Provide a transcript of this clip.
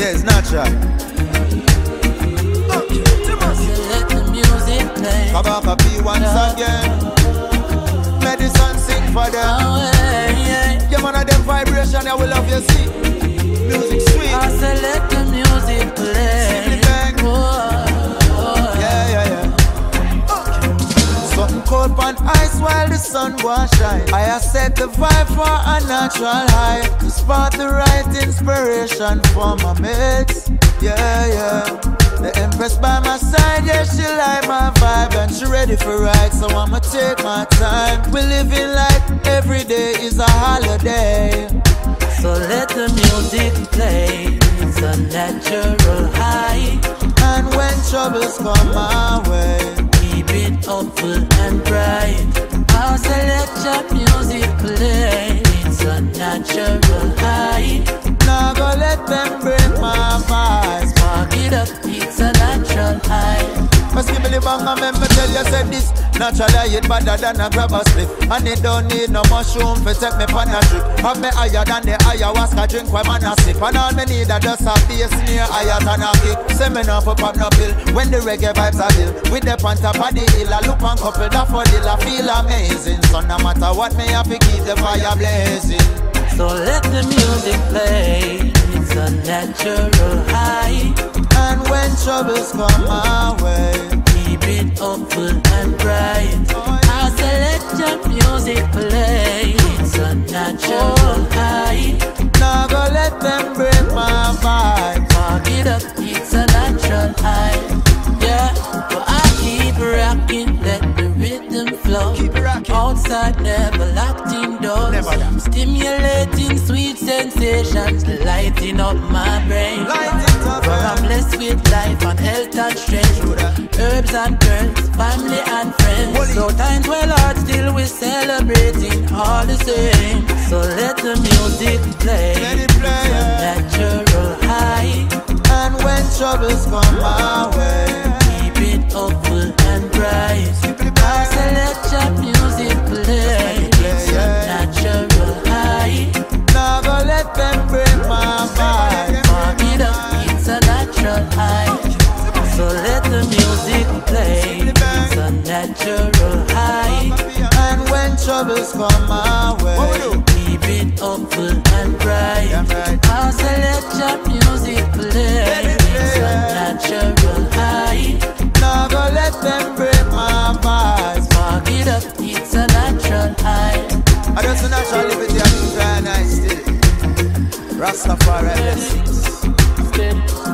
Yes, natural. Let the music play. Kabaka P once again. MediSun sing for them. Oh, yeah, yeah. Yeah, man, of them vibration, I will love you, see. Cold on ice while the sun was shine. I have set the vibe for a natural high. To spot the right inspiration for my mates. Yeah, yeah. The Empress by my side, yeah, she like my vibe and she ready for ride. So I'ma take my time. We living like every day is a holiday. So let the music play. It's a natural high. And when troubles come my way, hopeful and bright. I'll say let your music play. It's a natural high. now go let them break my vibes. Spark it up, it's a natural high. Must give me the bang and make tell you said this Naturally it better than a grab a split And it don't need no mushroom for take me pan a trip. Have me higher than the ayahuasca drink when man a sip. And all me need a just a bass near higher than a kick. Say me now for pop no pill. When the reggae vibes are ill With the on top of the hill I look and couple that for deal I feel amazing. So no matter what me have to keep the fire blazing. So let the music play. It's a natural high. And when troubles come my way it hopeful and bright. I say let your music play. It's a natural high. Now go let them break my vibe Spark it up, it's a natural high. Yeah, but I keep rocking, let the rhythm flow. Keep rocking. Outside, never locked indoors. Never. Stimulating sweet sensations, lighting up my brain. Light it up, For I'm blessed with life and health and strength. And girls, family and friends. So times well hard, still we celebrating all the same. So let the music play. Let it play, natural high. And when troubles come my when troubles come my way Keep it hopeful and bright. Yeah, right. I say let your music play. It's a natural high. Now go let them break my vibe Spark it up, it's a natural high. I just a natural liberty I do try and I still Rastafari blessings Steady.